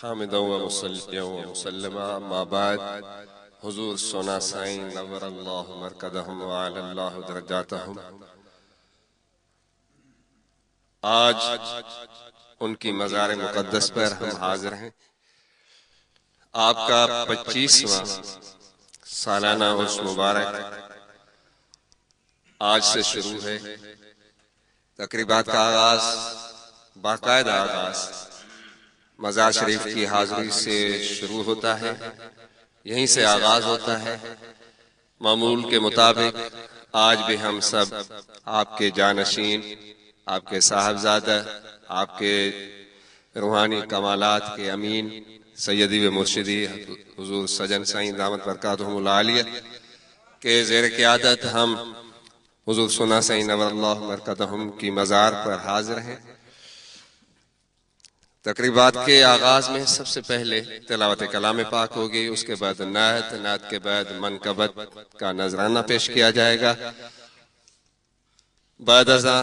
حامدا و مصلیا و مسلما ما بعد. حضور سونا سائن نور اللہ مرکدہم وعلا اللہ درجاتہم. آج ان کی مزار مقدس پر ہم حاضر ہیں. آپ کا پچیسواں سالانہ عرس مبارک آج سے شروع ہے. تقریبات کا آغاز باقاعدہ آغاز مزار شریف کی حاضری سے شروع ہوتا ہے یہیں سے آغاز ہوتا ہے۔ معمول کے مطابق آج بھی ہم سب آپ کے جانشین آپ کے صاحبزادہ آپ کے روحانی کمالات کے امین سیدی و مرشدی حضور سجن سائن دامت برکاتہم العالیہ کے زیر قیادت ہم حضور سنا سائن نور اللہ مرکاتہم کی مزار پر حاضر ہیں۔ تقریبات کے آغاز میں سب سے پہلے تلاوت کلام پاک ہوگی، اس کے بعد نعت نعت کے بعد منقبت کا نذرانہ پیش کیا جائے گا۔ بعد ازاں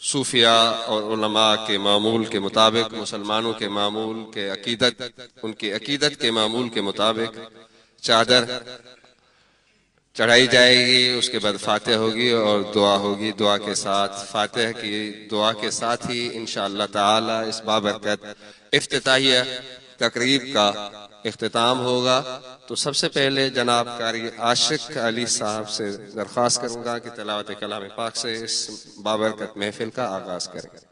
صوفیاء اور علماء کے معمول کے مطابق، مسلمانوں کے معمول کے عقیدت، ان کی عقیدت کے معمول کے مطابق چادر چڑھائی جائے گی، اس کے بعد فاتح ہوگی اور دعا ہوگی، دعا کے ساتھ فاتح کی دعا کے ساتھ ہی انشاءاللہ تعالی اس بابرکت افتتاحیہ تقریب کا اختتام ہوگا۔ تو سب سے پہلے جناب کاری عاشق علی صاحب سے درخواست کروں گا کہ تلاوت کلام پاک سے اس بابرکت محفل کا آغاز کریں۔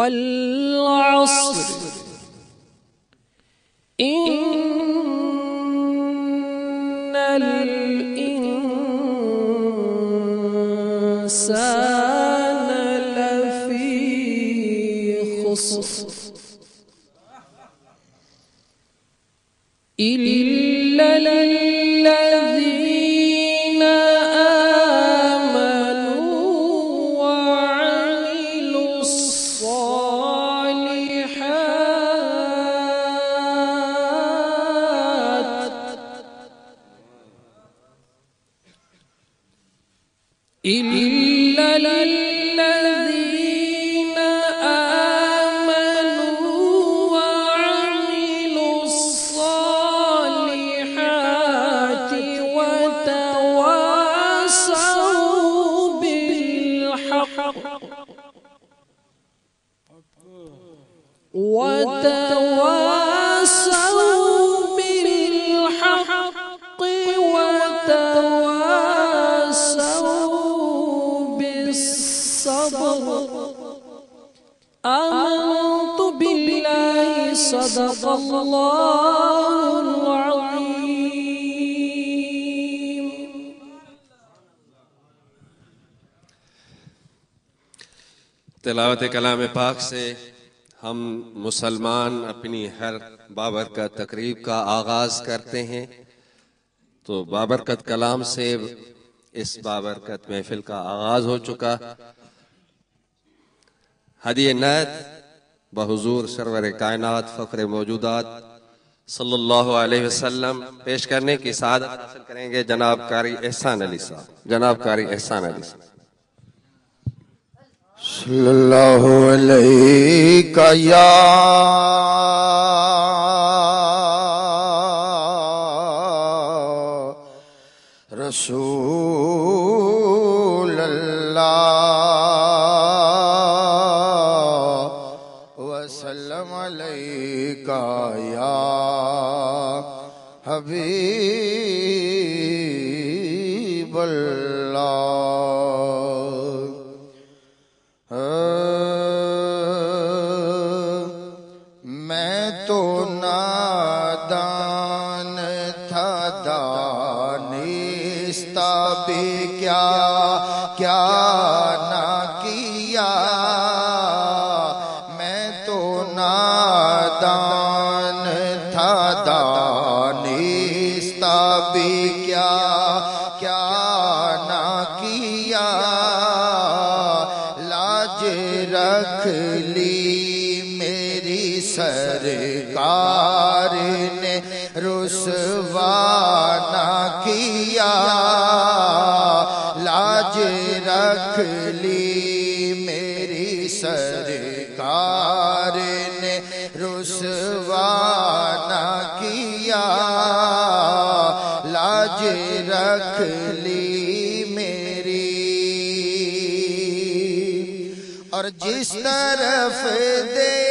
والعصر. إن الإنسان لفي خسر. إلا بالصبر آمنت بالله صدق الله العظيم. تلاوت کلام پاک سے ہم مسلمان اپنی ہر بابرکت تقریب کا آغاز کرتے ہیں۔ تو بابرکت کلام سے اس بابرکت محفل کا آغاز ہو چکا۔ ہدی نیت بحضور سرور کائنات فخر موجودات صلی اللہ علیہ وسلم پیش کرنے کی سعادت حاصل کریں گے جناب کاری احسان علی صاحب۔ جناب کاری احسان علی صاحب۔ صلی اللہ علیہ کا یا رسول حبیب رکھ لی میری سرکار نے رسوا نہ کیا۔ لاج رکھ لی میری۔ اور جس طرف دے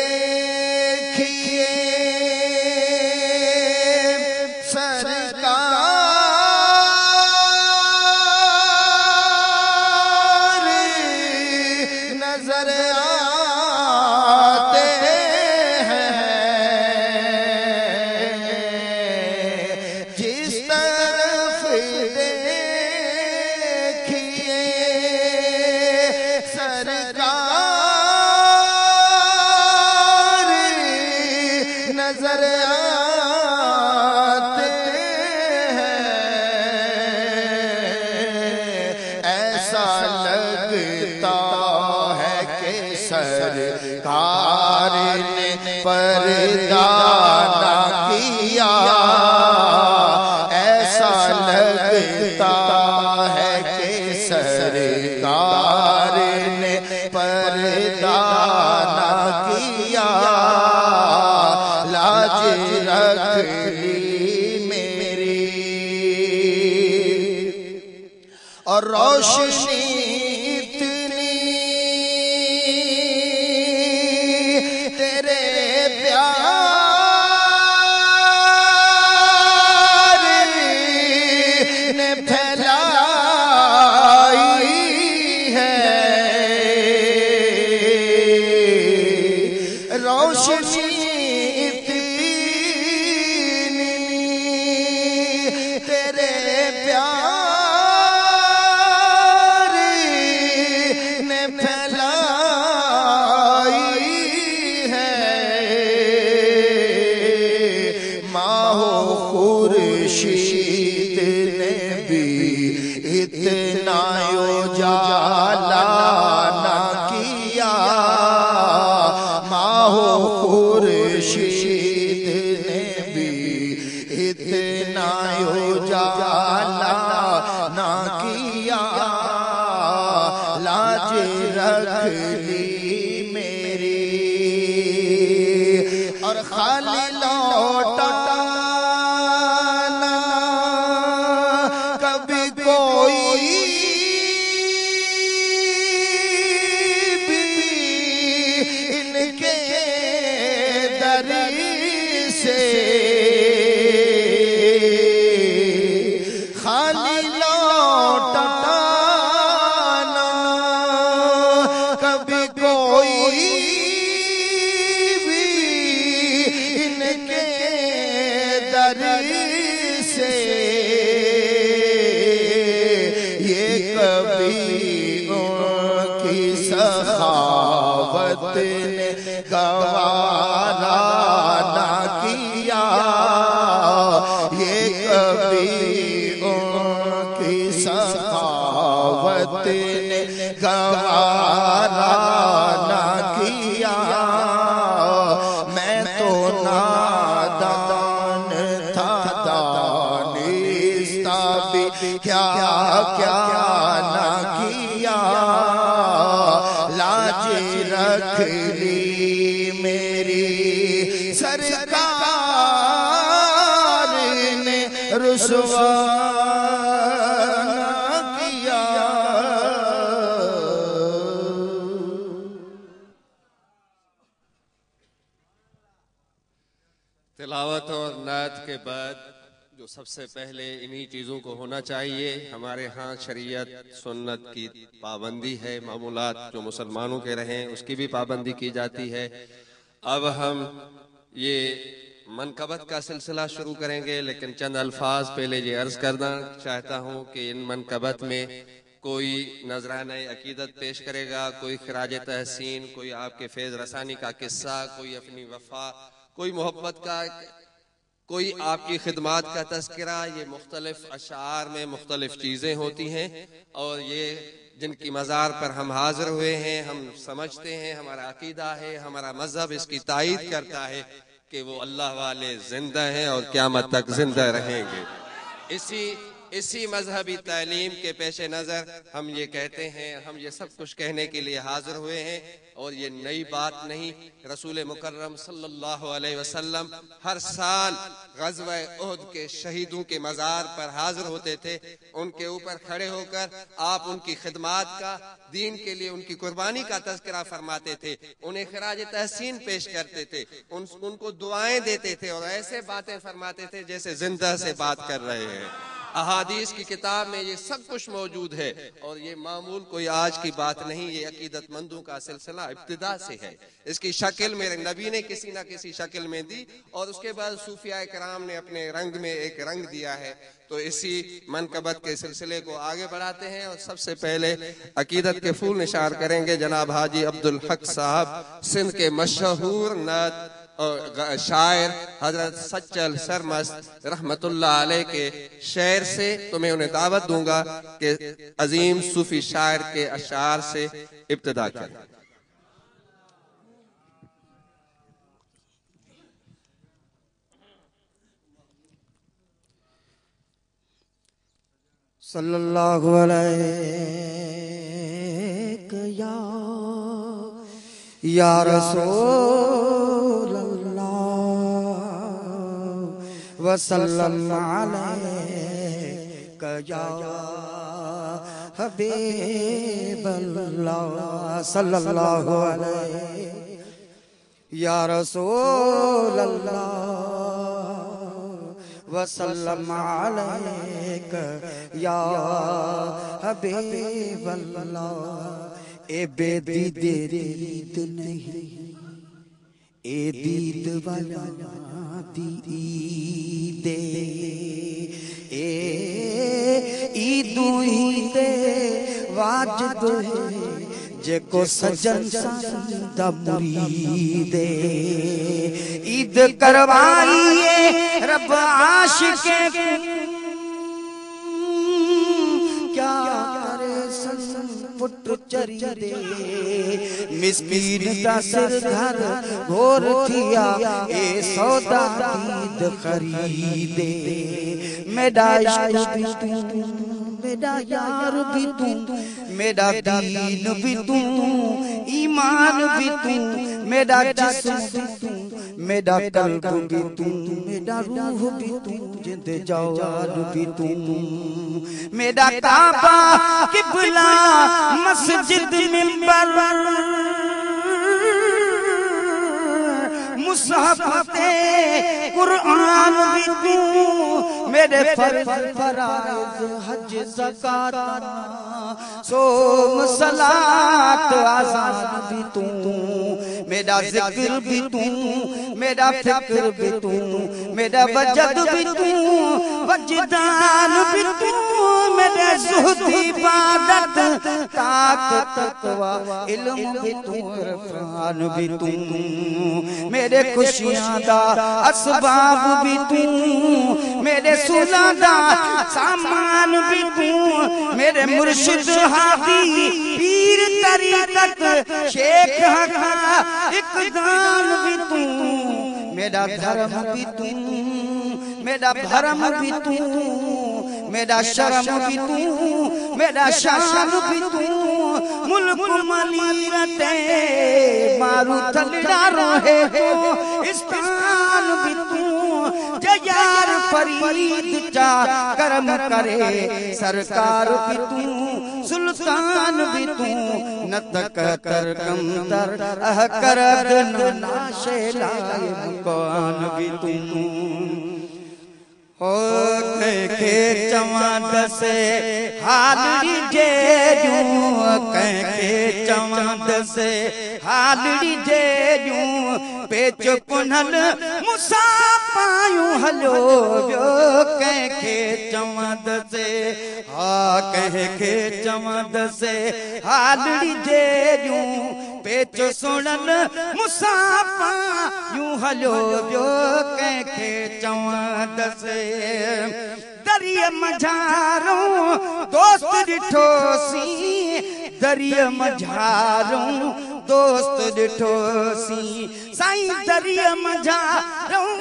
سب سے پہلے انہی چیزوں کو ہونا چاہیے۔ ہمارے ہاں شریعت، سنت کی پابندی ہے، معمولات جو مسلمانوں کے رہیں، اس کی بھی پابندی کی جاتی ہے۔ اب ہم یہ منقبت کا سلسلہ شروع کریں گے، لیکن چند الفاظ پہلے یہ عرض کرنا چاہتا ہوں کہ ان منقبت میں کوئی نذرانہ عقیدت پیش کرے گا، کوئی خراج تحسین، کوئی آپ کے فیض رسانی کا قصہ، کوئی اپنی وفا، کوئی محبت کا کوئی آپ کی خدمات کا تذکرہ، یہ مختلف اشعار میں مختلف چیزیں ہوتی ہیں اور یہ جن کی مزار پر ہم حاضر ہوئے ہیں، ہم سمجھتے ہیں، ہمارا عقیدہ ہے، ہمارا مذہب اس کی تائید کرتا ہے کہ وہ اللہ والے زندہ ہیں اور قیامت تک زندہ رہیں گے۔ اسی اسی مذہبی تعلیم کے پیش نظر ہم یہ کہتے ہیں، ہم یہ سب کچھ کہنے کے لیے حاضر ہوئے ہیں۔ اور یہ نئی بات نہیں رسول مکرم صلی اللہ علیہ وسلم ہر سال غزوہ عہد کے شہیدوں کے مزار پر حاضر ہوتے تھے ان کے اوپر کھڑے ہو کر آپ ان کی خدمات کا دین کے لیے ان کی قربانی کا تذکرہ فرماتے تھے انہیں خراج تحسین پیش کرتے تھے ان ان کو دعائیں دیتے تھے اور ایسے باتیں فرماتے تھے جیسے زندہ سے بات کر رہے ہیں۔ احادیث کی کتاب میں یہ سب کچھ موجود ہے اور یہ معمول کوئی آج کی بات نہیں یہ عقیدت مندوں کا سلسلہ ابتدا سے ہے۔ اس کی شکل میرے نبی نے کسی نہ کسی شکل میں دی اور اس کے بعد صوفیاء کرام نے اپنے رنگ میں ایک رنگ دیا ہے۔ تو اسی منقبت کے سلسلے کو آگے بڑھاتے ہیں اور سب سے پہلے عقیدت کے پھول نشار کریں گے۔ جناب حاجی عبدالحق صاحب، سندھ کے مشہور نت اور شاعر حضرت سچل سرمست رحمت اللہ علیہ کے شعر سے تو میں انہیں دعوت دوں گا کہ عظیم صوفی شاعر کے اشعار سے ابتدا کریں۔ صلی اللہ علیہ یا یا رسول اللہ وسلم علیہ وسلم علیک یا حبیب اللہ۔ اے بے دید دید نہیں۔ اے دید والا دید۔ اے عید عید واجد ہے۔ جے کو سجن سجدہ مرید عید کروائیے رب عاشق کیا کرے سن پٹ چری دے مسکین دا سر گھر گھور تھیا، اے سودا دید خریدے میڈا عشق میرا یار بھی تو میرا دین بھی تو ایمان بھی تو میرا جسم بھی تو میرا قلب بھی تو میرا روح بھی تو جند جوان بھی تو میرا کعبہ قبلہ مسجد منبر۔ مصحف قرآن بھی تو میرے فرض فرائض حج زکات سوم صلات آزان بھی تو میرا ذکر بھی تو میرا فکر بھی تو میرا وجد بھی تو وجدان بھی تو میرے زہد عبادت طاقت تقوی علم بھی تو عرفان بھی تو میرے خوشیاں دا اسباب بھی تو میرے سونا دا سامان بھی تو میرے مرشد ہادی پیر طریقت شیخ حقا اقدام بھی تو میرا دھرم بھی تو میرا بھرم بھی تو میرا شرم بھی تو میرا شان بھی تو ملک ملیرت مارو تلڑا روحے تو استان بھی تو جیار فرید چا کرم کرے، سرکار بھی تو سلطان بھی تو نتک تر کم تر اہ کرد ناشے لائے مکان بھی تو ہو کے چمند سے حالڑی جیجوں کے چمند سے حالڑی جیجوں پیچ کنل مساپایوں ہلو جو کے چمند سے ہاں کے چمند سے حالڑی جیجوں پیچ سنل مساپا یوں ہلو جو کے چمند سے دريا مجهارون دوست ڏٺوسين دريا مجهارون دوست ڏٺوسين سائين دريا مجهارون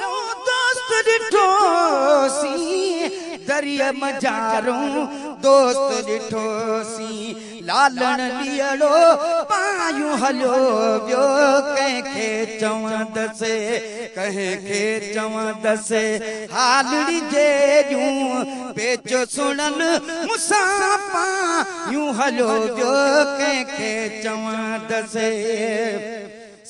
دوست ڏٺوسين دريا مجهارون دوست ڏٺوسين لالڻ ليئڙو پايون هليو ٻيو ڪنهن کي چوندس ڪنهن کي چوندس هالڙي جون پيچو سڻل مون سان پايون هليو ٻيو ڪنهن کي چوندس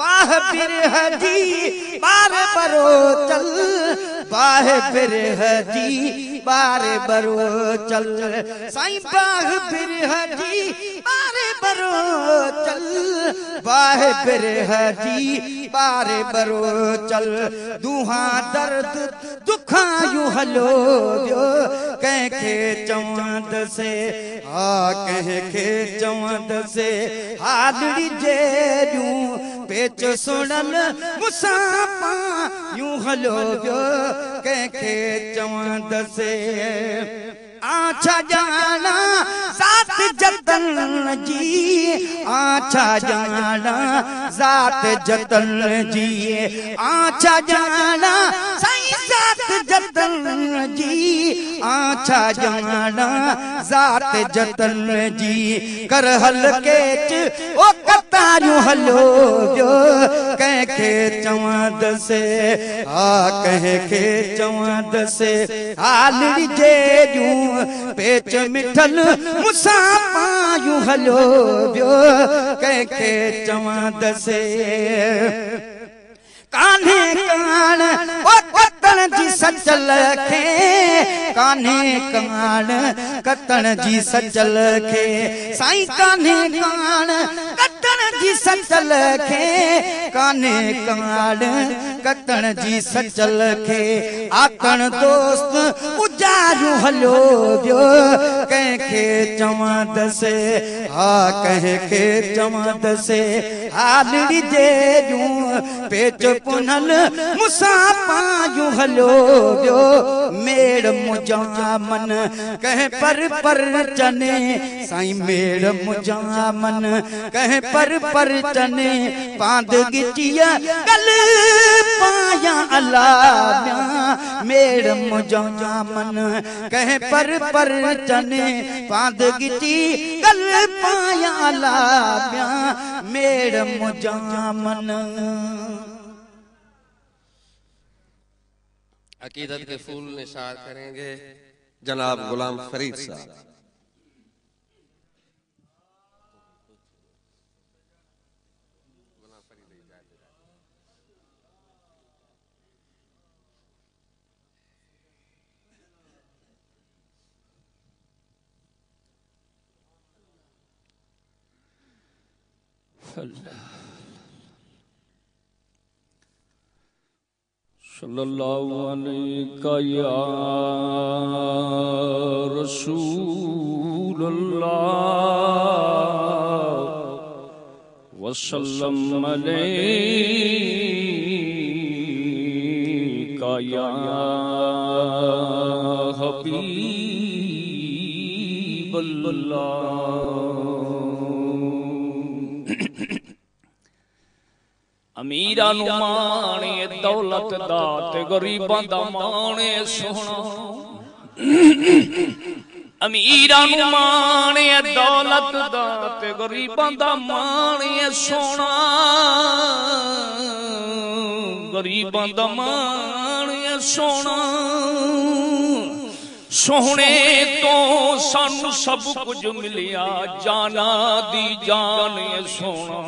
باهه بره جي بار برو چل باهه بره جي بار برو چل. سائين باهه بره جي بار برو چل باهه بره جي بار برو چل. دها درد دکايون هلو ٻيو ڪنهن کي چوندس ها ڪنهن کي چوندس هالڙي جي جون هلو ويو ڪنهن کي چوندس آڇ ڄاڻان سات جتن جي آڇا ڄاڻان سات جتن جي آڇا ڄاڻان جتن جي آڇا جانا سات جتن جي. ڪر هلو جو ڪنهن کي چوندس ها ڪنهن کي جون پيچ مٺل مون سان پايون هلو ٻيو ڪنهن کي چوندس ڪانه او ڪتڻ جي سچل کي. ڪانهي ڪانه ڪتڻ جي سچل کي. سائين ڪانهي ڪانه ڪتڻ جي سچل کي. ڪانهي ڪانه ڪتڻ جي سچل کي. آتڻ دوست اجاريون هليو ٻيو. ڪنهن کي چوندس ها ڪنهن کي چوندس هالڙي جي جون پيچ پنل مون سان پايون هلو ٻيو. ميڙ من. ڪنهن پر پر چني. سائين ميڙ منهنجا من. ڪنهن پر پر چني. پاند گچيا. گل پايا الله ميڙ منهنجا من. ڪنهن پر پر چني. پاند گچي. گل پايا الله ميڙ منهنجا من عقیدت کے پھول نشار کریں گے۔ جناب غلام فرید صاحب۔ اللہ۔ صلی اللہ علیہ یا رسول اللہ وسلم علیہ یا حبیب اللہ ਅਮੀਰਾਂ ਨੂੰ ਮਾਣ ਮਾਣੇ ਦੌਲਤ ਦਾ ਤੇ ਗਰੀਬਾਂ ਦਾ ਮਾਣ ਮਾਣੇ ਸੋਹਣਾ। ਅਮੀਰਾਂ ਨੂੰ ਮਾਣ ਮਾਣੇ ਦੌਲਤ ਦਾ ਤੇ ਗਰੀਬਾਂ ਦਾ ਮਾਣ ਮਾਣੇ ਸੋਹਣਾ। ਗਰੀਬਾਂ ਦਾ ਮਾਣੇ ਸੋਹਣਾ ਸੋਹਣੇ। سونے تو سن سب کچھ ملیا، جانا دی جان سونا۔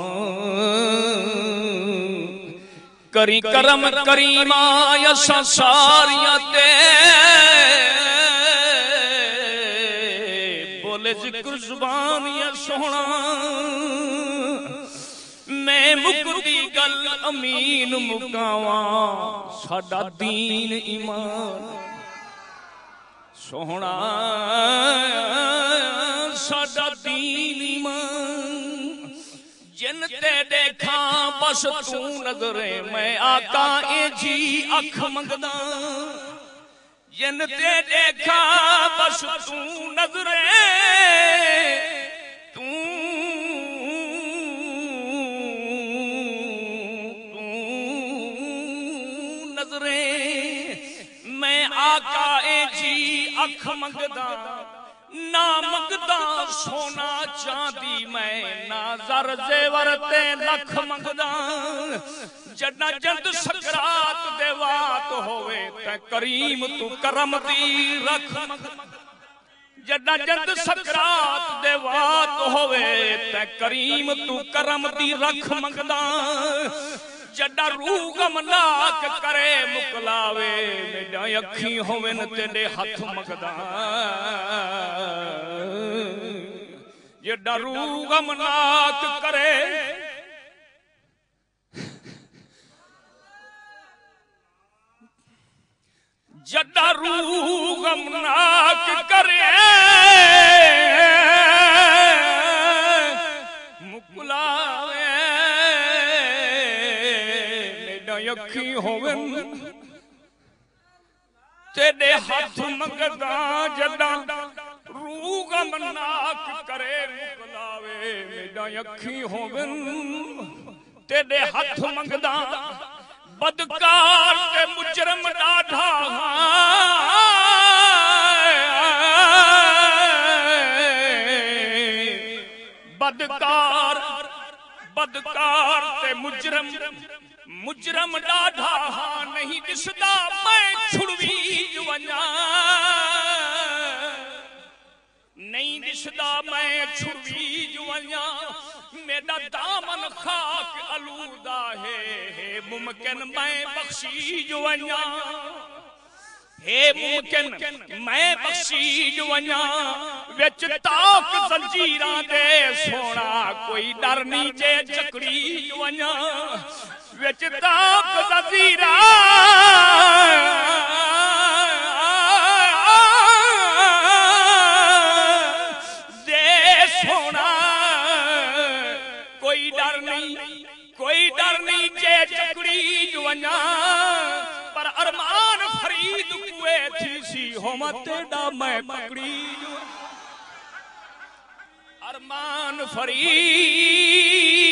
کری کرم کریم آیا ساریاں بولے ذکر زبان یا سونا۔ میں مکتی گل امین مکاواں۔ ساڈا دین ایمان۔ ਸੋਹਣਾ ਸਾਡਾ ਦੀਨ ਈਮਾਨ। ਜਿਨ ਤੇ ਦੇਖਾਂ, ਬਸ ਤੂੰ ਨਜ਼ਰੇ ਮੈਂ ਆਕਾ ਇਹ ਜੀ ਅੱਖ ਮੰਗਦਾ। ਜਿਨ ਤੇ ਦੇਖਾਂ, ਬਸ ਤੂੰ ਨਜ਼ਰੇ اکھ منگدا نہ منگدا سونا چاندی میں نہ زیور تے لکھ منگدا جڑا جند سکرات دے وات ہوے تے کریم تو کرم دی رکھ منگدا جڈا جد سکرات دے وات ہوے تے کریم تو کرم دی رکھ منگدا ਜੱਡਾ ਰੂਹ ਗਮਨਾਕ ਕਰੇ, ਮੁਕਲਾਵੇ ਮੇਰਾ ਅੱਖੀ ਹੋਵਨ ਤੇਰੇ ਹੱਥ ਮੰਗਦਾ। ਜੱਡਾ ਰੂਹ ਗਮਨਾਕ ਕਰੇ। ਜੱਡਾ ਰੂਹ ਗਮਨਾਕ ਕਰੇ। ਅੱਖੀ ਹੋਵਨ। ਤੇਰੇ ਹੱਥ ਮੰਗਦਾ ਜੱਡਾ ਰੂਹ ਗਮਨਾਕ ਕਰੇ ਮੁਕਲਾਵੇ ਮੇਰਾ ਅੱਖੀ ਹੋਵਨ। ਤੇਰੇ ਹੱਥ ਮੰਗਦਾ ਬਦਕਾਰ ਤੇ ਮੁਜਰਮ ਡਾਢਾ ਬਦਕਾਰ ਬਦਕਾਰ ਤੇ ਮੁਜਰਮ مجرم ڈاڈھا ہاں نہیں دسدا میں چھڑوی ونجا نہیں دستا، میں چھڑوی ونجا میرا دامن خاک الودہ ہے ممکن میں بخشی ونجا اے ممکن میں بخشی جو ونجا تاک زنجیراں دے، سونا کوئی ڈر نہیں، جے چکڑی جو کوئی ڈر کوئی ڈر نہیں جے چکڑی پر ارمان فرید کوئے تھی ارمان فرید۔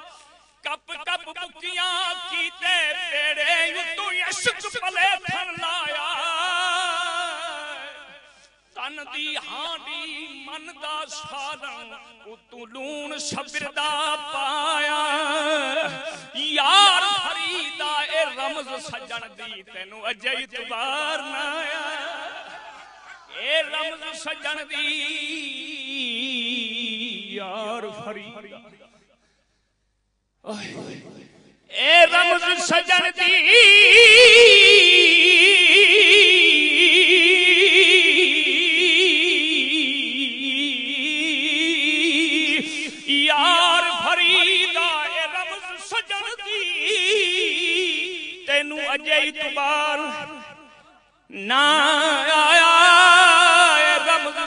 کپ کپ بکیاں کیتے پیڑے تو عشق پلے تھن لایا۔ تن دی ہانڈی من دا سارن اتو لون شبر دا پایا۔ یار فریدا اے رمز سجن دی، تینو اجے اتبار نہ آیا۔ اے رمز سجن دی، یار فریدا اے رمز سجن دی یار فریدا اے رمز سجن دی، تینو اجے اعتبار نا آیا۔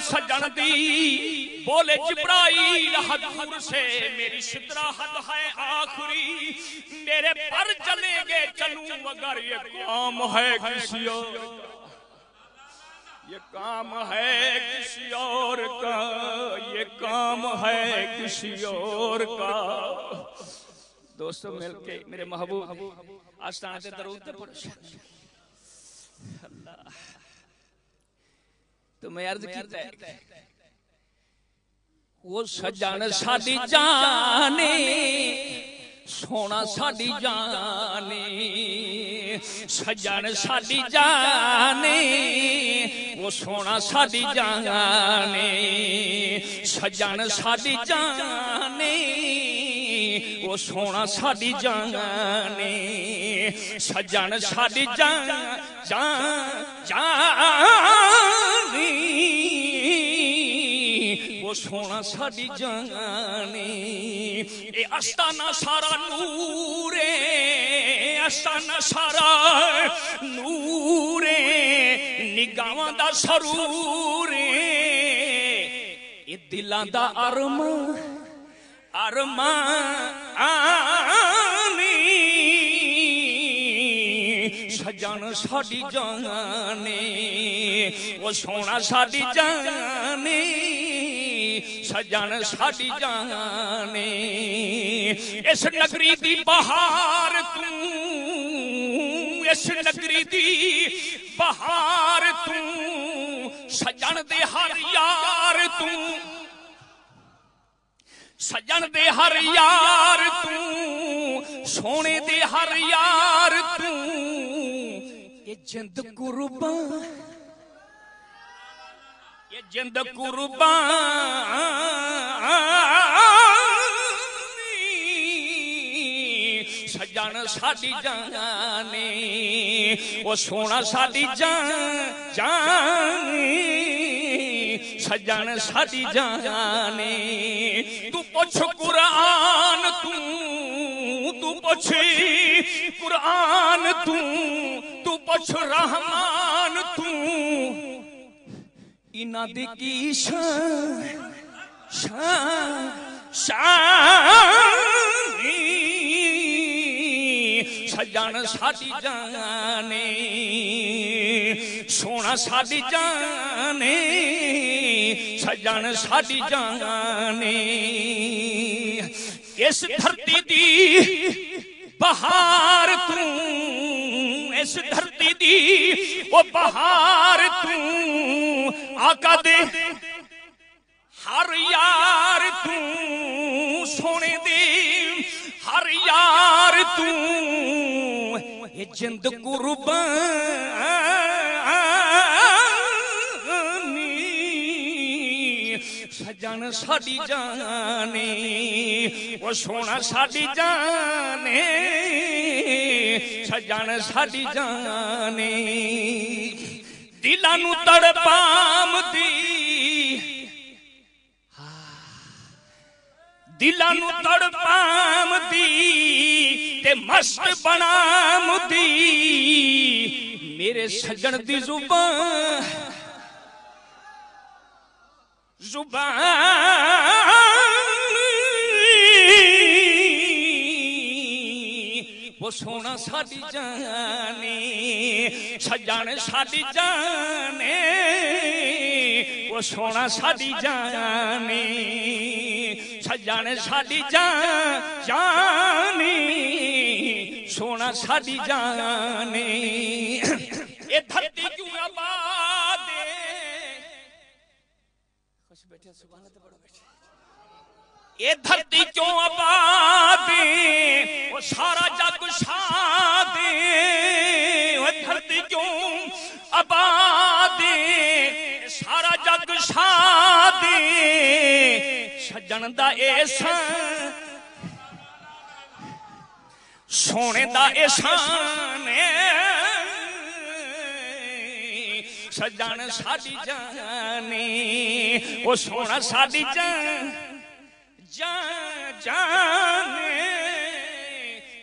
سجن دی بولے جبرائیل دور سے میری شتراحت ہے آخری۔ میرے پر چلے گے، چلوں اگر یہ کام ہے کسی اور یہ کام ہے کسی اور کا۔ یہ کام ہے کسی اور کا۔ دوستو، مل کے میرے محبوب، آستان تے درود تے پڑھ۔ اللہ۔ تو میں عرض کیتا ہے وہ سجن ساڈی جانے سونا ساڈی جانے سجن ساڈی جانے وہ سونا ساڈی جانے سجن ساڈی جانے وہ سونا ساڈی جانے سجن ساڈی جان جان جانی وہ سونا ساڈی جانے اے استانا سارا نورے استانا سارا نورے نگاواں دا سرورے اے دلاں دا ارم ارمانی سجن ساڈی جانے وہ سونا ساڈی جانے سجن ساڈی جانے اس نگری دی بہار تو اس نگری دی بہار تو سجن دے ہر یار تو سجن دے ہر یار تو سونے دے ہر یار تو یہ جند قربان یہ جند قربان سجن ساڈی جانے وہ سونا ساڈی جان جان سجن ساڈی جانے پوچھ قرآن تو تو پوچھ قرآن تو تو پوچھ رحمان تو۔ انہ دی کی شان شان شان سجن ساڈی جانے۔ سونا ساڈی جانے سجن ساڈی جانے اس دھرتی دی بہار تو اس دھرتی دی وہ بہار تو آقا دے ہر یار تو سونے دے ہر یار تو یہ جند قربانی سجن ساڈی جانے وہ سونا ساڈی جانے سجن ساڈی جانے دلانو تڑپام دی دلانو تڑپام دی تے مست بنام دی میرے سجن دی زبان زبان۔ وہ سونا ساڈی جانے سجن ساڈی جانے وہ سونا ساڈی جانے سجن ساڈی جان جانی، سونا ساڈی جانے یہ دھرتی کیوں آباد وہ سارا جگ شاد وہ دھرتی کیوں آباد سارا جگ شاد سجن دا احسان سونے دا احسان سجان ساڈی جانی وہ سونا ساڈی جان جان سجان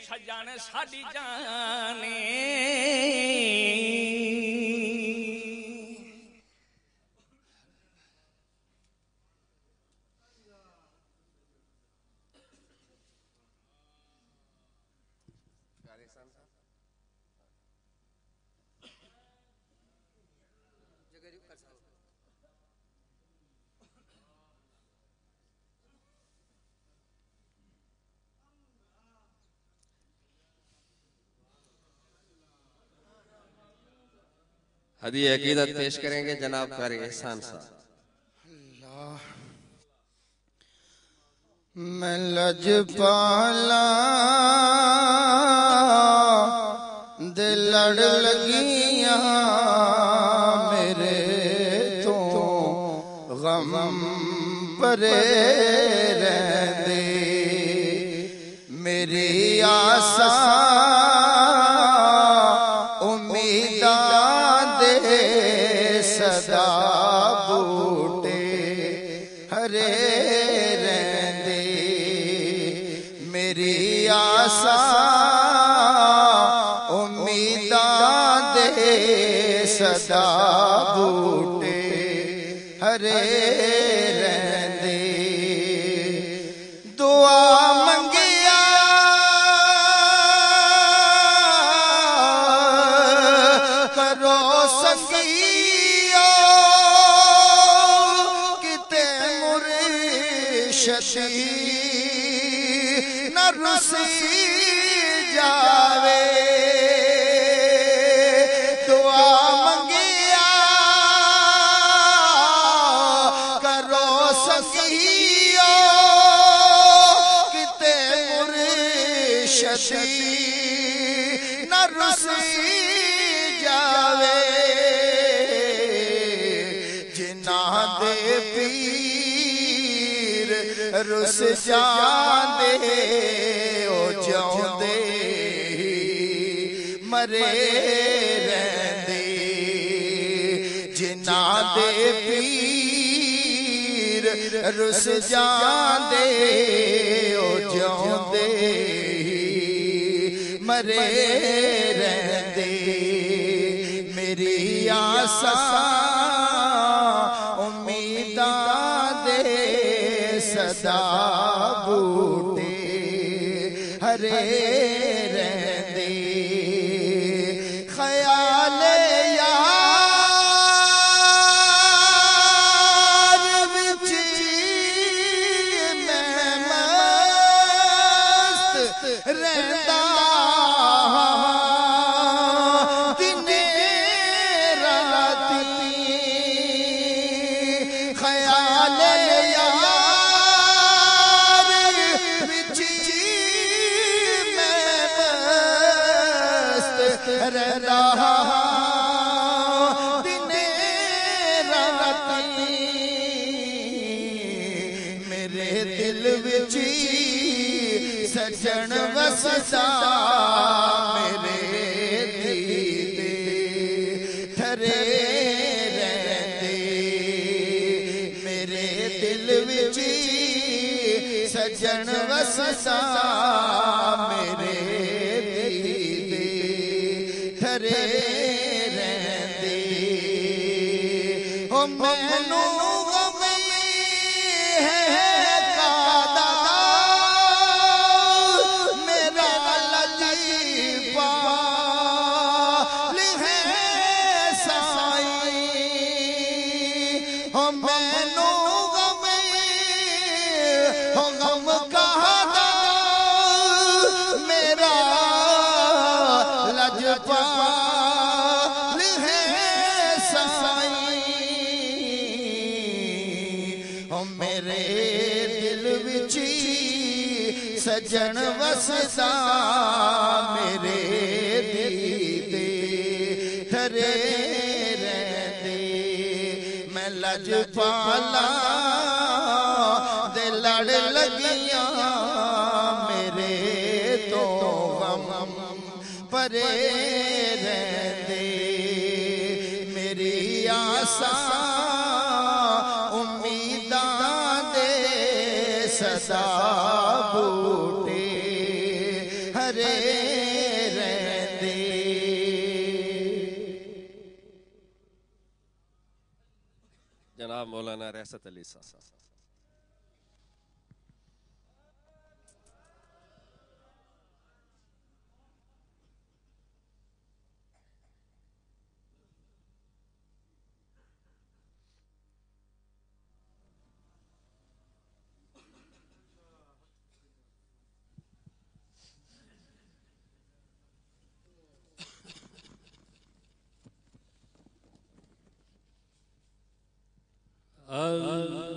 سجن ساڈی ہدی عقیدت پیش کریں گے جناب قاری احسان صاحب۔ میں لج پالا، دل لڑ لگیاں، میرے تو غم پرے رہندے میری آسا رسی رس جاندے او جاندے مرے رہندے جنہ دے پیر رس جاندے او جاندے مرے رہندے میری آسا تھرے رہندے میرے دل وچ سجن وسدا میرے دیدے تھرے رہندے او سجن وسدا میرے دیدے تھرے رہندے میں لج پالا دے لڑ لگیاں میرے تو غم پرے مولانا ریاست الله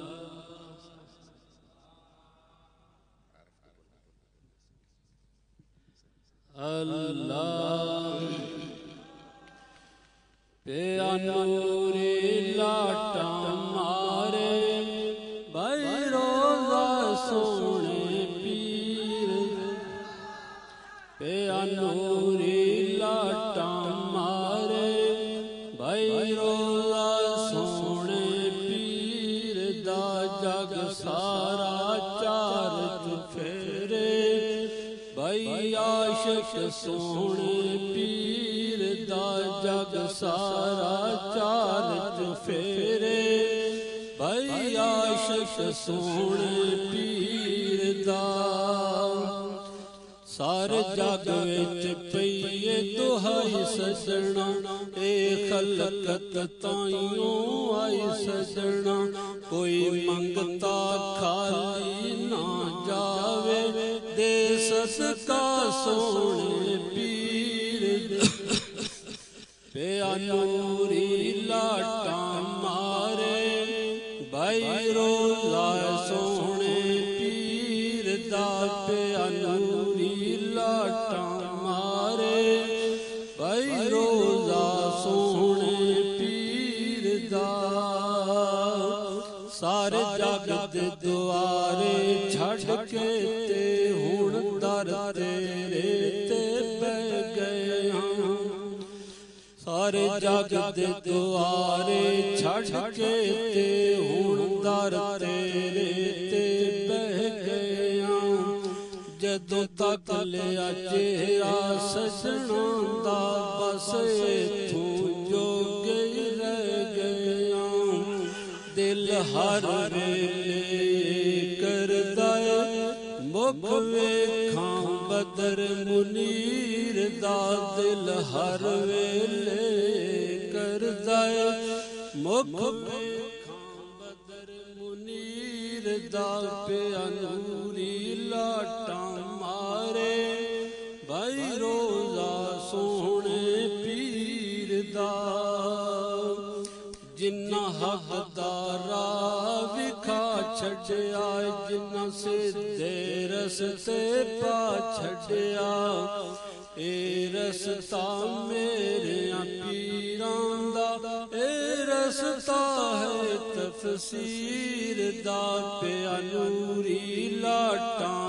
پہ سونے پیر دا جگ سارا چار چفیرے بھائی عاشق سونے پیر دا۔ سارے جگ وچ پئیے دہائی سجنا۔ اے خلقت تائیوں آئی سجنا۔ کوئی منگتا خالی نہ جاوے۔ دے صدقہ سونے پہ جگ دے دوارے چھڑ کے تے ہون در تیرے تے بہ گئے ہاں جدو تک لیا چہرہ سجنا دا بس ایتھوں جو گئی رہ گئے دل ہر ویلے کر دائے مکھ ویکھاں بدر مکھ ویکھاں بدر منیر دا پہ انوری لاٹا مارے۔ بھائی روزہ سونے پیر دا۔ جنہ حق دارا وکھا چھڑیا جنہ سے دے رستے پا چھڑیا اے رستا میرے تفسیر دا پہ انوری لاٹا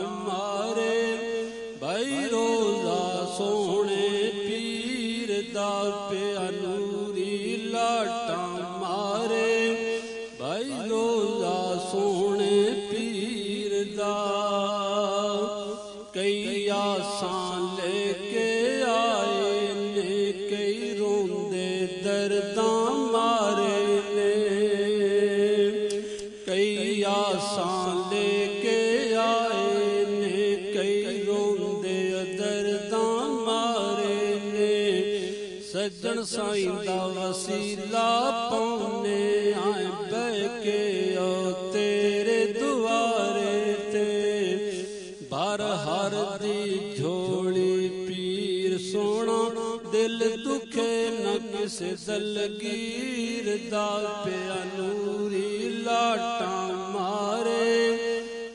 نہ کسے دلگیر دا پہ انوری لاٹا مارے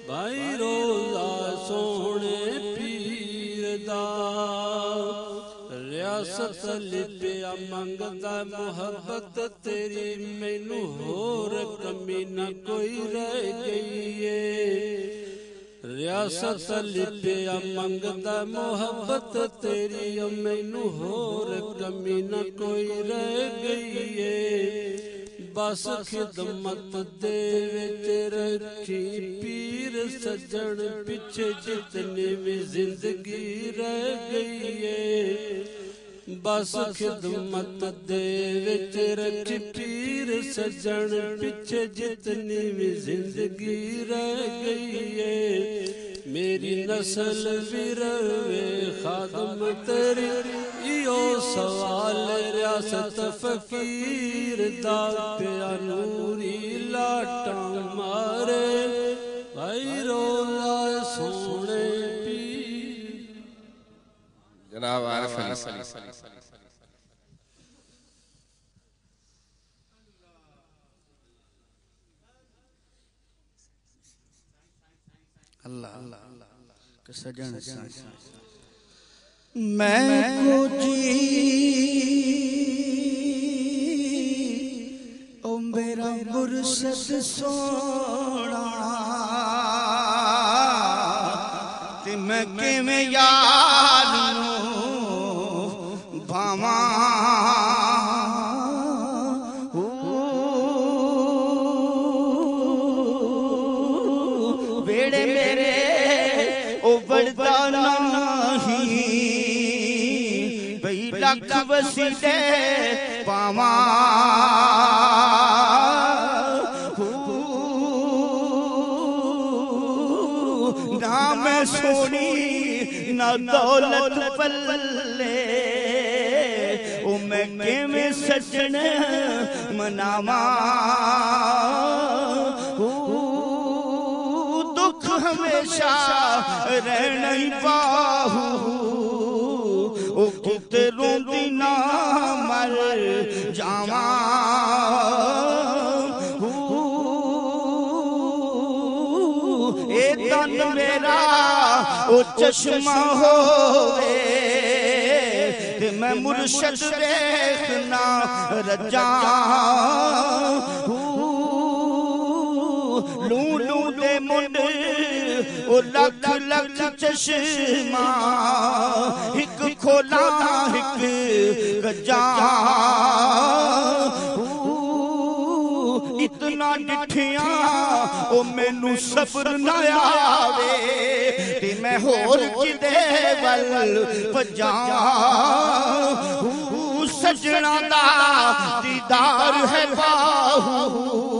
بھائی روزہ سونے پیر دا ریاست لپیا منگتا محبت تیری مینو ہور کمی نہ کوئی رہ گئی ہے ریاست لپیا منگتا محبت تیری مینو ہور کمی نہ کوئی رہ گئی ہے بس خدمت دے وچ رکھی پیر سجن پیچھے جتنی بھی زندگی رہ گئی ہے بس خدمت دے وچ رکھ پیر سجن پیچھے جتنی بھی زندگی رہ گئی ہے میری نسل بھی روے خادم تیری ایو سوال ریاست فقیر دا پیا نوری لاٹا مارے بھائی روزہ عارف علی اللہ اللہ سجن میں کچھ او میرا برست سوڑا تے میں یاد یار وسیلے پاواں۔ نہ میں سونی، نہ دولت پلے۔ او میں کیویں سجن مناواں۔ دکھ ہمیشہ رہنا ہی باہو او کتے مر جاواں۔ اے تن میرا او چشمہ ہوئے میں مرشد دیکھنا رجاں۔ لکھ لکھ چشمہ ہک کھولا ہک گجاں اتنا ڈٹھیاں، او مینوں صبر نہ آوے۔ تے میں ہور کدے ول پجاں۔ سجنا دا دیدار ہے باہو۔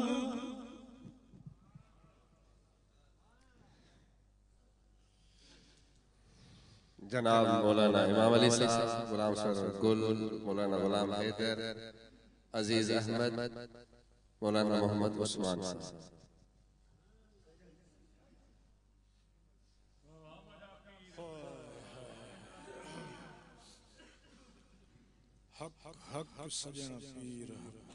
جناب مولانا امام علی صاحب غلام سر گل مولانا غلام حیدر عزیز احمد مولانا محمد عثمان صاحب۔ حق حق سجن پیر دن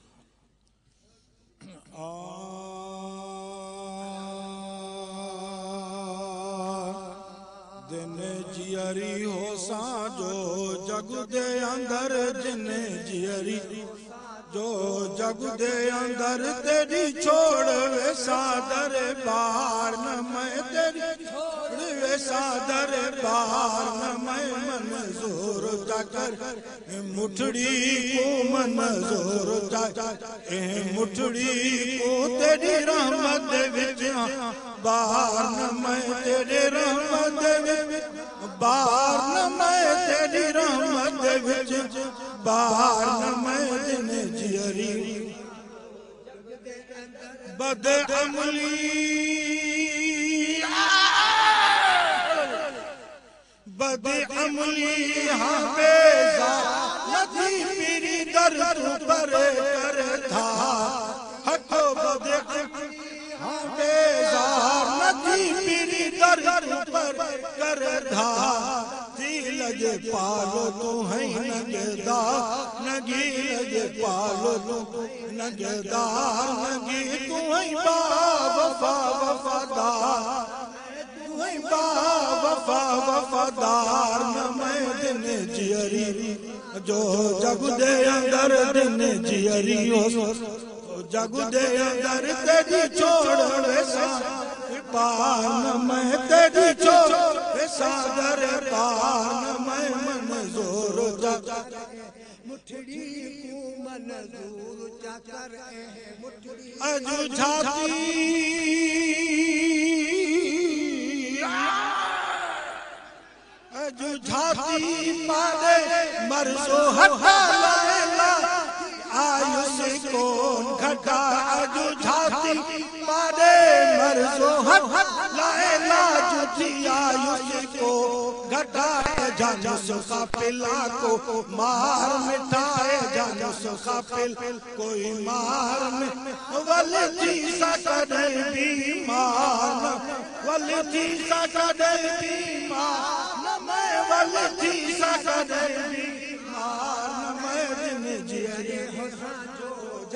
جیری ہو سا جو جگ دے اندر جن جیری جو جگ دے اندر تیری چھوڑ وے سادر بار نہ میں تیری چھوڑ وے سادر بار نہ میں منظور جا کر اے مٹھڑی کو منظور جا کر اے مٹھڑی کو تیری رحمت وچ بار نہ میں تیری رحمت وچ بار نہ میں جیری۔ بد عملی۔ بد عملی ہاں بیزا ندی میری در پر کر تھا حق بد عملی ہاں بیزار میری در پر کر تھا لگے پالو تو ہے نگدار نگی لگے پالو تو نگدار نگی تو ہے با وفا وفادار تو ہے با وفا وفادار نہ میں دن جیری جو جگ دے اندر دن جیری ہو جگ دے اندر تیری چھوڑ ویسا پار میں تیری چھوڑ سادر پار میں منظور جا مٹھڑی کو منظور چا کر اے مٹھڑی اجو جھاتی اجو جھاتی پادے مرسو ہٹا لائلا آیوس کون گھٹا اجو جھاتی پادے مرسو ہٹا لائلا جتی آیوس کو گھٹائے جانس قافلہ کو مار مٹھائے جانس قافل کوئی مار میں ولدی جی سا کدے بیمار ولدی جی سا کدے بیمار میں ولدی جی سا کدے بیمار میں دن جیری جو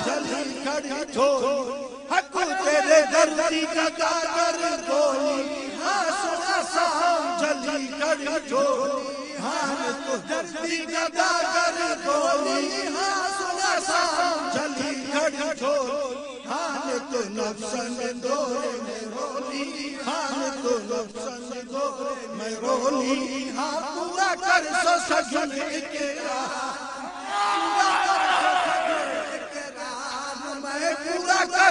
حق تیرے درودی جگا کر گولی ہاں سنا سام جلی کھڑی چھوڑی ہاں تو دردی جگا کر گولی ہاں سنا سام جلی کھڑی چھوڑی ہاں تو نفسن دورے میں رولی۔ ہاں تو نفسن دورے میں رولی۔ ہاں پورا کر سو سجن کے میں پورا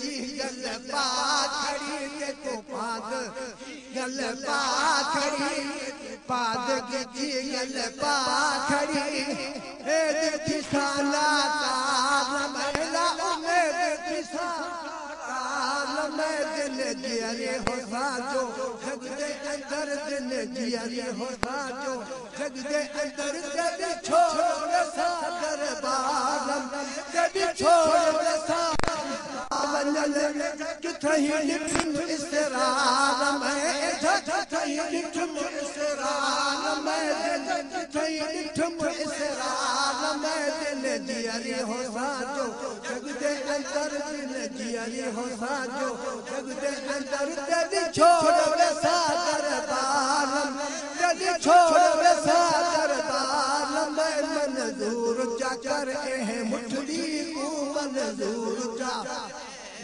کاٹ کش لا کھڑی تیرے درودے لا ہو ساجو جگ دے اندر دل جیری ہو ساجو جگ دے اندر دل چھوڑ ساگر بارم دل چھوڑ ساگر ونجل کتھہی نکھم اسرار میں کتھہی نکھم اسرار میں کتھہی نکھم اسرار میں دل جیری ہو ساجو جگ دے اندر دل جیری ہو ساجو جگ دے اندر دل چھوڑ ساگر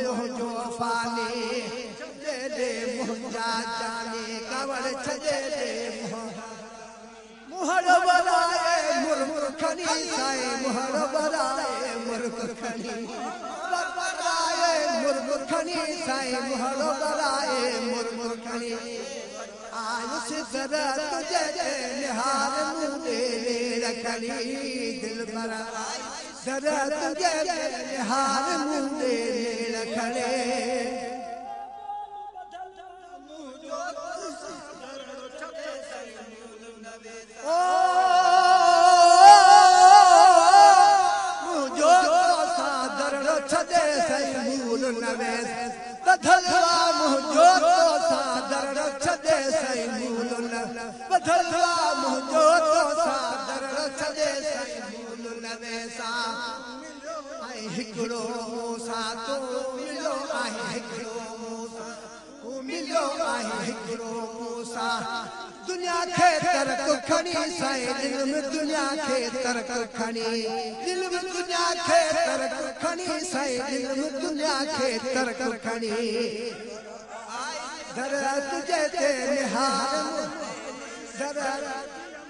کیو مہجو فانی دے دے مہجا جانی کور چھدے دے مہر برائے مرمر کھنی سائے مہر برائے مرمر کھنی برائے مرمر کھنی سائے مہر برائے مرمر کھنی آیس ذرا تجھے دڙ دنگه هاري ملندين کڙي مول مون سان دنيا کي ترڪ کڻي در تجهي تي نهار. در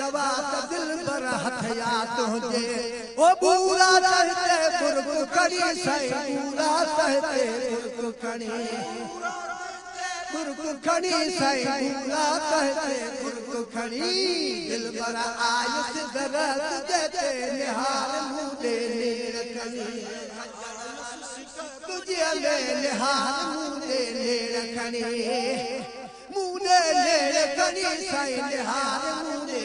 دوا ته دل پر هٿ يات هجي او بورا رهتي پرب ڪڙهي صحيح بورا رهتي پرب ڪڙهي. پرب ڪڙهي صحيح بورا رهتي پرب ڪڙهي. دل پر آيس درد ديتي نهال مدي نير ڪڙهي. تجهي لي نهال مدي نير ڪڙهي. مدي نير ڪڙهي صحيح نهال مدي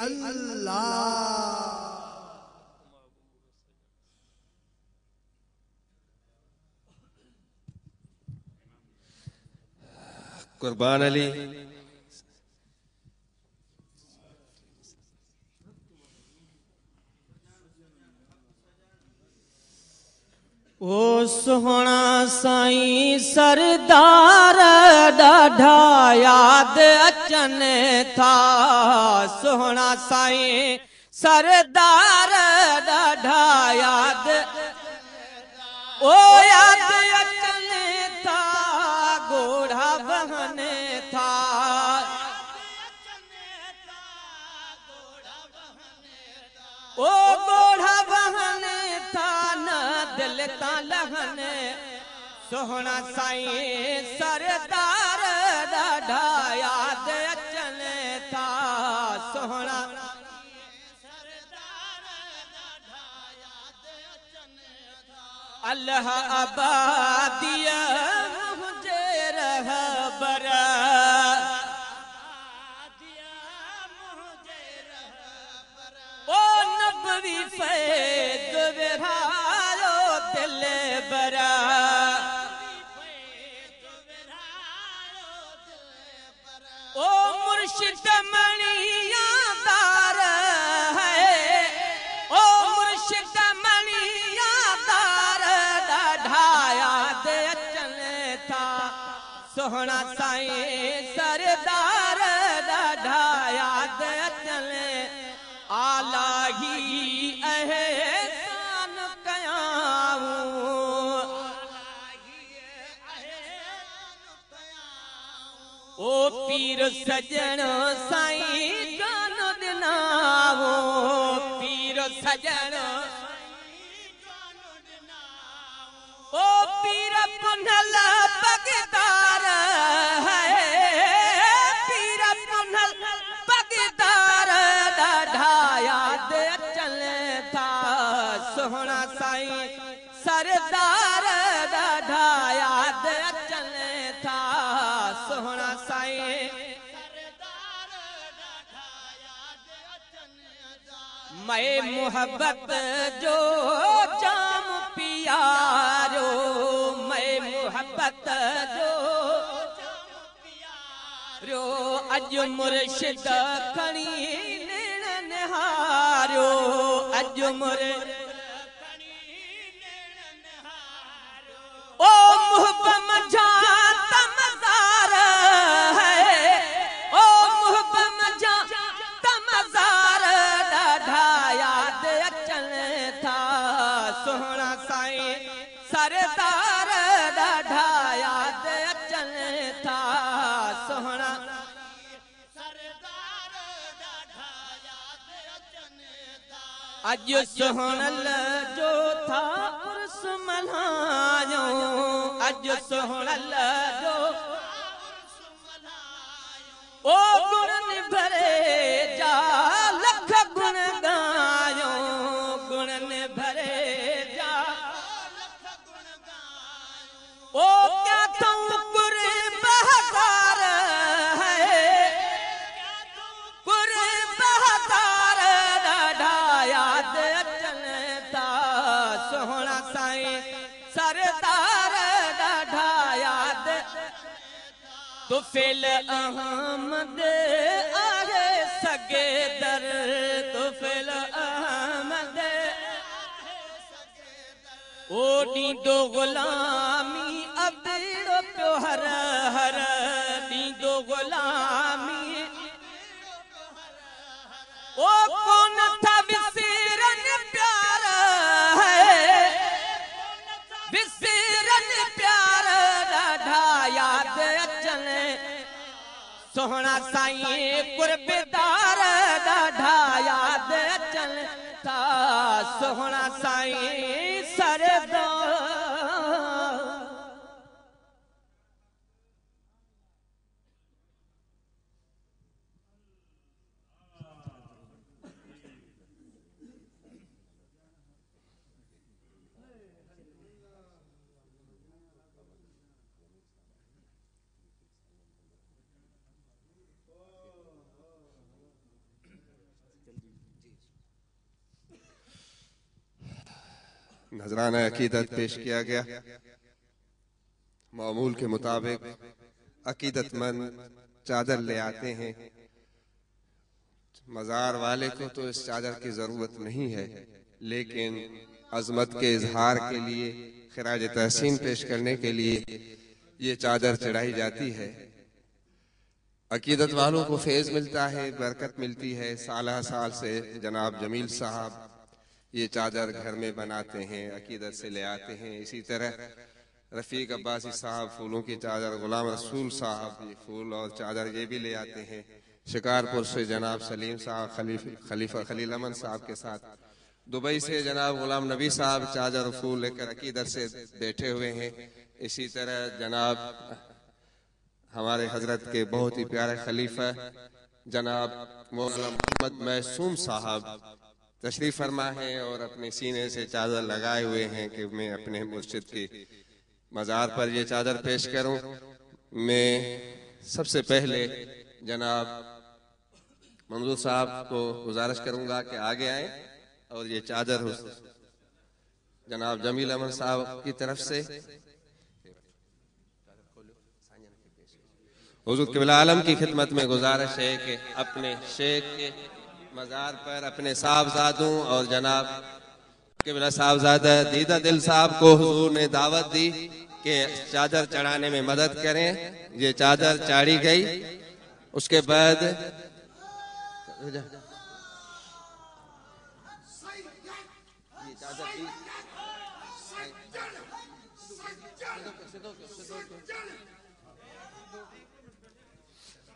اللہ قربان علی سائين سردار ڏاڍا ياد اچن ٿا سوهڻا سائين سردار ڏاڍا ياد او ياد اچن ٿا گوڙها بهن ٿا او نه ٿا لهن سوهڻا سائين سردار ڏاڍا ياد اچن ٿا. سوهڻا الله آباديا مجهي رهبر. او نبوي فيد ورهارو سوهڻا سائين سردار ڏاڍا ياد اچن آلاهي احسان પીર સજણો સાઈ જાનો દિનાવો પીર સજણો ઓ પીર પુનલ પગદાર હે પીર પુનલ પગદાર દાઢાયા તે ચલે તા સોહણા محبت جو جام پيارو مئي محبت جو اڄ مر ش کڻي نڻ ناريو اڄ مر او مه اڄ سهڻل جو ٿا ارس ملهايو. اڄ سهڻل جو او گڻن ڀري جا تفل احمد آهي سگي در. تفل احمد او ڏيندو گلامي ابڙو پيو هر. هر ڏيندو گلامي. او سهڻا سائين ڪربيدار ڏاڍا ياد اچن ٿا سهڻا سائين سردار نذرانہ عقیدت پیش کیا گیا۔ معمول کے مطابق عقیدت مند چادر لے آتے ہیں۔ مزار والے کو تو اس چادر کی ضرورت نہیں ہے، لیکن عظمت کے اظہار کے لیے، خراج تحسین پیش کرنے کے لیے یہ چادر چڑھائی جاتی ہے۔ عقیدت والوں کو فیض ملتا ہے، برکت ملتی ہے۔ سالہ سال سے جناب جمیل صاحب یہ چادر گھر میں بناتے ہیں، عقیدت سے لے آتے ہیں۔ اسی طرح رفیق عباسی صاحب پھولوں کی چادر، غلام رسول صاحب یہ پھول اور چادر یہ بھی لے آتے ہیں۔ شکارپور سے جناب سلیم صاحب، خلیف، خلیفہ خلیل امن صاحب کے ساتھ۔ دبئی سے جناب غلام نبی صاحب چادر پھول لے کر عقیدت سے بیٹھے ہوئے ہیں۔ اسی طرح جناب ہمارے حضرت کے بہت ہی پیارے خلیفہ جناب مولانا محمد محسوم صاحب تشریف فرما ہے اور اپنے سینے سے چادر لگائے ہوئے ہیں کہ میں اپنے مسجد کی مزار پر یہ چادر پیش کروں۔ میں سب سے پہلے جناب منظور صاحب کو گزارش کروں گا کہ آگے آئیں اور یہ چادر ہو جناب جمیل امن صاحب کی طرف سے۔ حضور قبل عالم کی خدمت میں گزارش ہے کہ اپنے شیخ کے مزار پر اپنے صاحبزادوں اور جناب کے بلا صاحبزادہ دیدہ دل صاحب کو حضور نے دعوت دی کہ چادر چڑھانے میں مدد کریں۔ یہ چادر چاڑی گئی۔ اس کے بعد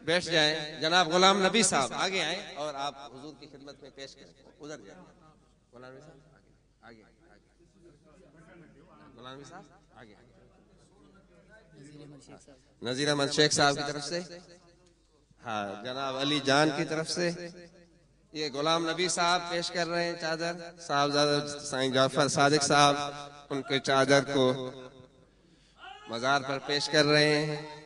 بیٹھ جائیں۔ جناب غلام نبی صاحب، آگے آئیں۔ اور آپ حضور کی خدمت میں پیش کریں۔ ادھر جائیں۔ غلام نبی صاحب، آگے۔ غلام نبی صاحب، آگے نظیر احمد شیخ صاحب کی طرف سے۔ ہاں جناب علی جان کی طرف سے۔ یہ غلام نبی صاحب پیش کر رہے ہیں چادر۔ صاحب زیادہ سائن جعفر صادق صاحب، ان کے چادر کو مزار پر پیش کر رہے ہیں۔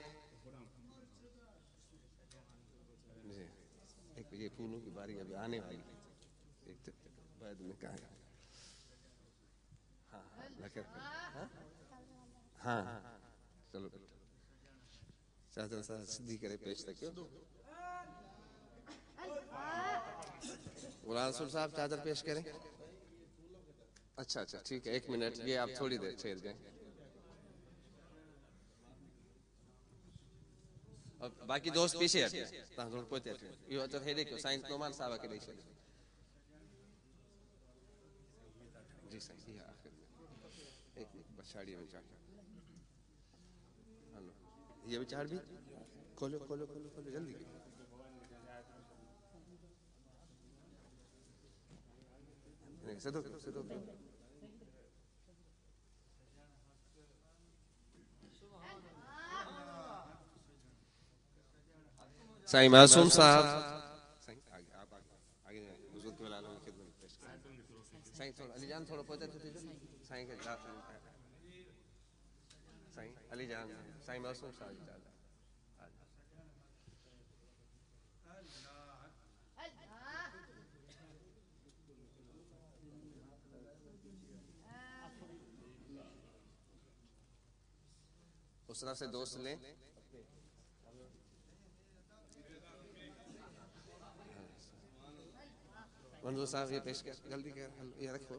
ہاں۔ چلو۔ چاچا صاحب سدھی کرے پیش تک۔ غلام رسول صاحب چادر پیش کریں۔ اچھا اچھا ٹھیک ہے۔ ایک منٹ، یہ آپ تھوڑی دیر ٹھہر جائیں۔ باقی دوست پیچھے ہٹے۔ تاں ضرور پوتے ہٹے یہ تو ہے دیکھو، سائنس نومان صاحب کے لیے جی سائنس یہ آخر میں۔ ایک بچاڑی میں چاڑ ہلو۔ یہ بچاڑ بھی؟ کھولو کھولو کھولو کھولو، جلدی۔ نہیں سدو کرو سدو کرو سائیں معصوم صاحب سائیں آگے آپ آگے آگے جائیں حضور کے ولالوں کی خدمت پیش کریں سائیں تھوڑا علی جان تھوڑا پہنچا تو تیجو سائیں کے جا سائیں۔ علی جان۔ سائیں معصوم صاحب جا اس طرح سے دوست لیں۔ منظور صاحب یہ پیش کر، جلدی کر یہ رکھو۔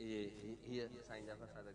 هي هي سائن جعفر صادق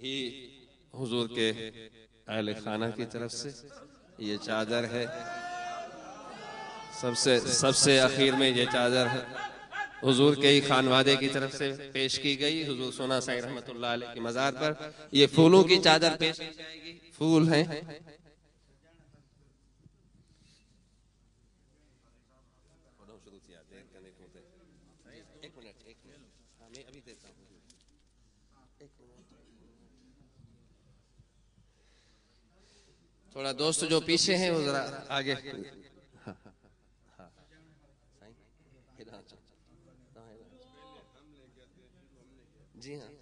هي حضور کے اہل خانہ کی طرف سے یہ چادر ہے۔ سب سے سب سے اخیر میں یہ چادر ہے۔ حضور کے ہی خانوادے کی طرف سے پیش کی گئی۔ حضور سونا سائی رحمت اللہ علیہ کی مزار پر یہ پھولوں کی چادر پیش کی جائے گی۔ پھول ہیں۔ تھوڑا دوست جو پیچھے ہیں وہ ذرا آگے۔ جی ہاں۔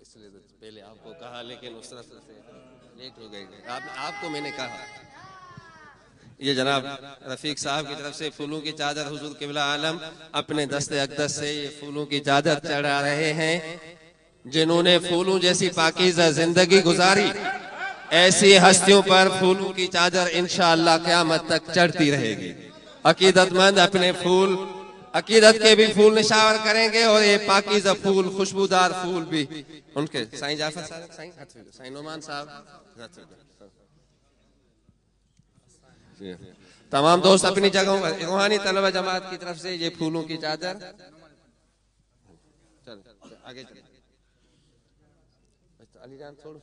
اس لیے پہلے آپ کو کہا، لیکن اس طرح سے لیٹ ہو گئے۔ آپ کو میں نے کہا۔ یہ جناب رفیق صاحب کی طرف سے پھولوں کی چادر حضور قبلہ عالم اپنے دست اقدس سے یہ پھولوں کی چادر چڑھا رہے ہیں، جنہوں نے پھولوں جیسی پاکیزہ زندگی گزاری۔ ایسی ہستیوں پر پھولوں کی چادر انشاءاللہ قیامت تک چڑھتی رہے گی۔ عقیدت مند اپنے پھول، عقیدت کے بھی پھول نشاور کریں گے اور یہ پاکیزہ پھول، خوشبودار پھول بھی۔ ان کے سائن جعفر صاحب، سائن سائن نومان صاحب جی۔ تمام دوست اپنی جگہوں پر، روحانی طلبہ جماعت کی طرف سے یہ پھولوں کی چادر۔ آگے چلیں اچھا، علی جان تھوڑ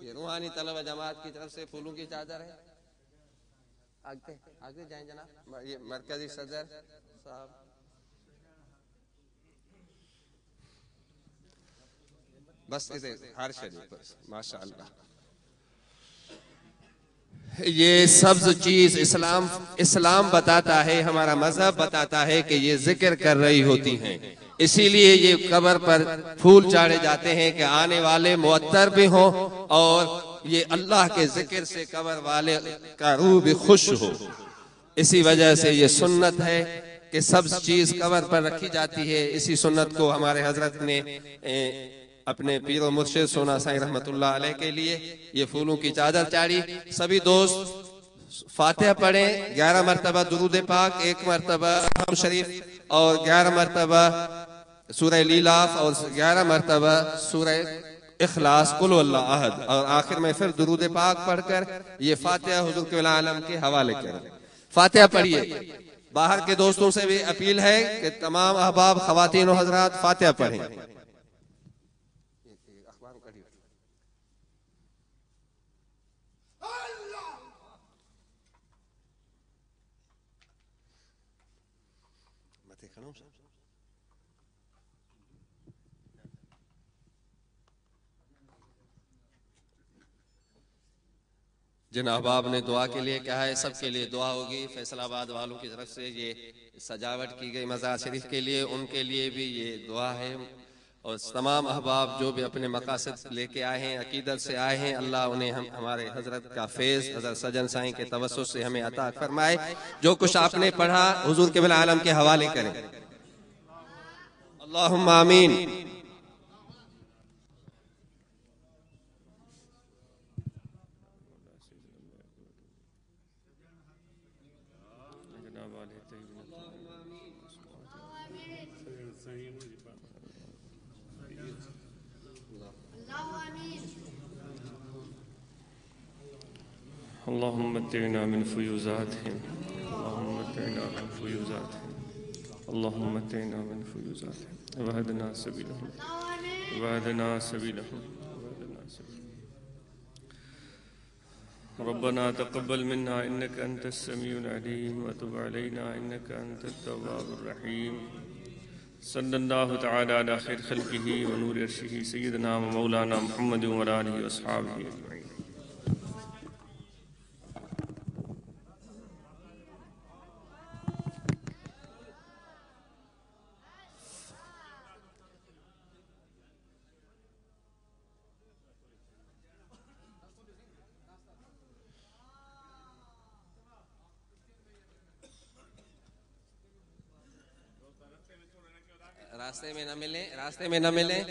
یہ روحانی طلبہ جماعت کی طرف سے پھولوں کی چادر ہے۔ آگے آگے جائیں جناب۔ یہ مرکزی صدر صاحب۔ بس ادھر ہر شریف بس ماشاءاللہ۔ یہ سبز چیز اسلام اسلام بتاتا ہے، ہمارا مذہب بتاتا ہے کہ یہ ذکر کر رہی ہوتی ہیں۔ اسی لیے یہ قبر پر پھول چاڑے جاتے ہیں کہ آنے والے معطر بھی ہوں اور یہ اللہ کے ذکر سے قبر والے کا روح بھی خوش ہو۔ اسی وجہ سے یہ سنت ہے کہ سب چیز قبر پر رکھی جاتی ہے۔ اسی سنت کو ہمارے حضرت نے اپنے پیر و مرشد سونا سائیں رحمت اللہ علیہ کے لیے یہ پھولوں کی چادر چاڑی۔ سبھی دوست فاتحہ پڑھیں۔ گیارہ مرتبہ درود پاک، ایک مرتبہ شریف اور گیارہ مرتبہ سورہ لیلاف اور گیارہ مرتبہ سورہ اخلاص قلو اللہ عہد اور آخر میں پھر درود پاک پڑھ کر یہ فاتحہ حضور کے عالم کے حوالے کریں فاتحہ پڑھیے۔ باہر کے دوستوں سے بھی اپیل ہے کہ تمام احباب، خواتین و حضرات فاتحہ پڑھیں۔ الكلام صح؟ جن احباب نے دعا کے لیے کہا ہے، سب کے لیے دعا ہوگی فیصل آباد والوں کی طرف سے یہ سجاوٹ کی گئی مزار شریف کے لیے، ان کے لیے بھی یہ دعا ہے اور تمام احباب جو بھی اپنے مقاصد لے کے آئے ہیں، عقیدت سے آئے ہیں، اللہ انہیں ہم ہمارے حضرت کا فیض، حضرت سجن سائیں کے توسط سے ہمیں عطا فرمائے۔ جو کچھ آپ نے پڑھا، حضور کے بلا عالم کے حوالے کریں۔ اللہم آمین۔ اللهم متعنا من فيوزاتهم. اللهم متعنا من فيوزاتهم. اللهم متعنا من فيوزاتهم. وهدنا سبيلهم. وهدنا سبيلهم. وهدنا سبيلهم. ربنا تقبل منا. إنك أنت السميع العليم. وتب علينا. إنك أنت التواب الرحيم. صلى الله تعالى على خير خلقه ونور عرشه. سيدنا ومولانا محمد وعلى آله وأصحابه أجمعين. راستے میں نہ ملیں، راستے میں نہ ملیں۔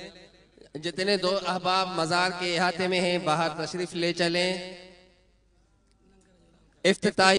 جتنے دو احباب مزار کے احاطے میں ہیں، باہر تشریف لے چلیں۔ افتتاحی